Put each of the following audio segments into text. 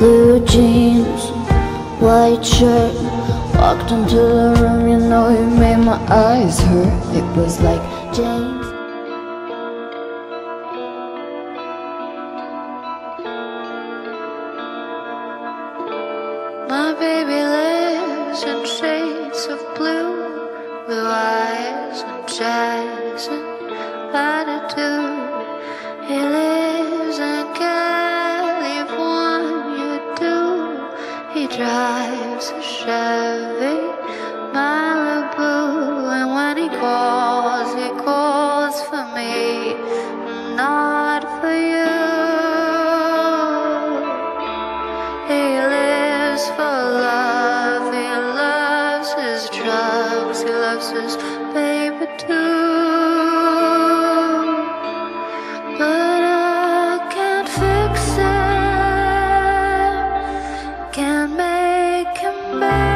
Blue jeans, white shirt. Walked into the room, you know you made my eyes hurt. It was like James. My baby lives in shades of blue Blue eyes and jazz. roses, baby, too. But I can't fix it, can't make him back.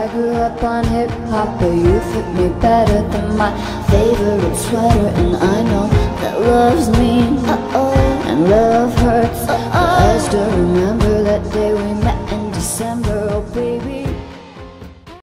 I grew up on hip hop, but you fit me better than my favorite sweater.